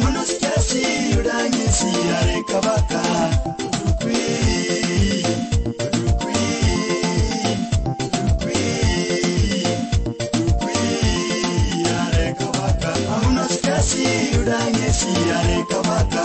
kamunozi kyasiyulanyisira lekabaka Siyare kabaka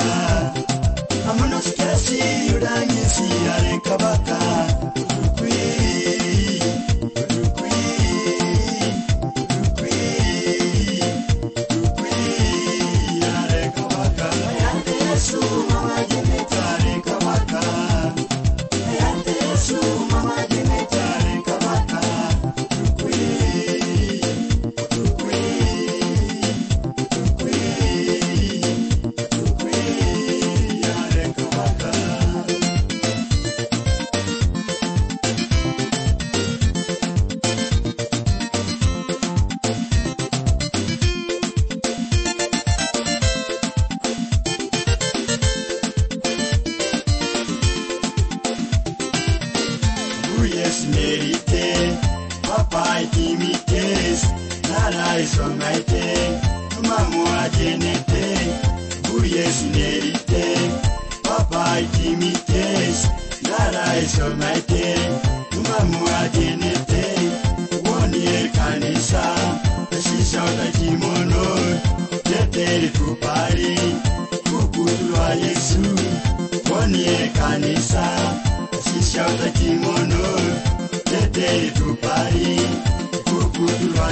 Papa Timites, Nara Songaite, Mamua Genete, Yes, Nerite, Papa Timites, Nara Songaite, Mamua Genete, One year Kanisa, Shisha Kimono, Tetere Kupari, Kukutwa Yesu, One year Kanisa, Shisha Kimono, dé ìlú parí gbogbo olúwa